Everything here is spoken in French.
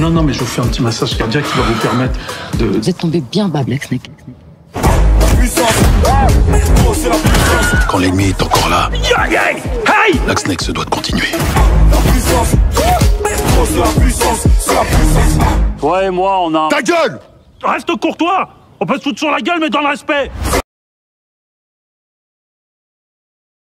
Non, non, mais je vous fais un petit massage cardiaque qui va vous permettre de. Vous êtes tombé bien bas, Black Snake. Quand l'ennemi est encore là, Black Snake se doit de continuer. Toi et moi, on a... Ta gueule Reste courtois On peut se foutre sur la gueule, mais dans le respect